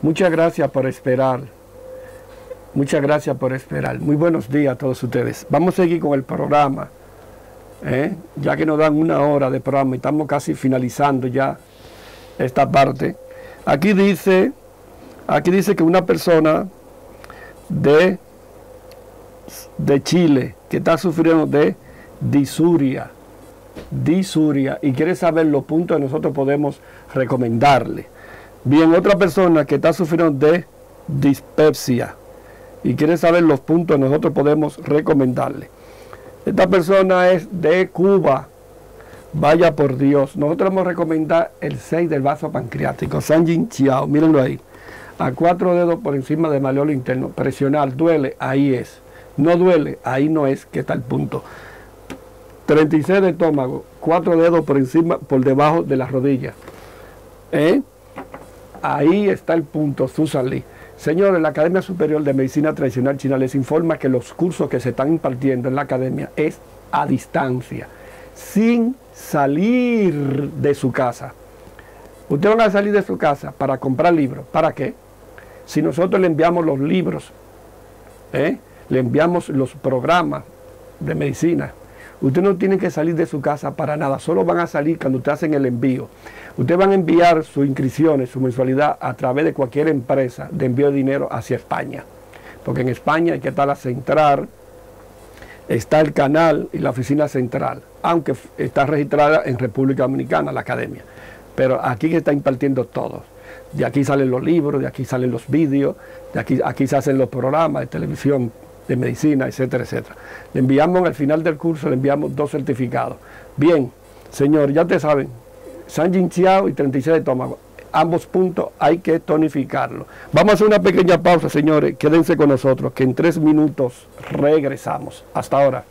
Muchas gracias por esperar. Muchas gracias por esperar. Muy buenos días a todos ustedes. Vamos a seguir con el programa. ¿eh? Ya que nos dan una hora de programa y estamos casi finalizando ya esta parte. Aquí dice, aquí dice que una persona de, de Chile que está sufriendo de disuria, disuria y quiere saber los puntos que nosotros podemos recomendarle. Bien, otra persona que está sufriendo de dispepsia y quiere saber los puntos nosotros podemos recomendarle. Esta persona es de Cuba. Vaya por Dios. Nosotros vamos a recomendar el 6 del vaso pancreático. San Jin Chiao. Mírenlo ahí. A cuatro dedos por encima del maleolo interno. Presionar. Duele. Ahí es. No duele. Ahí no es que está el punto. 36 de estómago. Cuatro dedos por encima, por debajo de las rodillas. ¿Eh? Ahí está el punto, Susan Lee. Señores, la Academia Superior de Medicina Tradicional China les informa que los cursos que se están impartiendo en la academia es a distancia, sin salir de su casa. Ustedes van a salir de su casa para comprar libros. ¿Para qué? Si nosotros le enviamos los libros, ¿eh? le enviamos los programas de medicina, ustedes no tienen que salir de su casa para nada, solo van a salir cuando ustedes hacen el envío. Ustedes van a enviar sus inscripciones, su mensualidad a través de cualquier empresa de envío de dinero hacia España. Porque en España hay que estar la central, está el canal y la oficina central, aunque está registrada en República Dominicana la academia. Pero aquí se está impartiendo todo. De aquí salen los libros, de aquí salen los vídeos, de aquí, aquí se hacen los programas de televisión, de medicina, etcétera, etcétera. Le enviamos al final del curso, le enviamos dos certificados. Bien, señor, ya te saben, San Chiao y 36 de estómago. Ambos puntos hay que tonificarlo. Vamos a hacer una pequeña pausa, señores. Quédense con nosotros, que en tres minutos regresamos. Hasta ahora.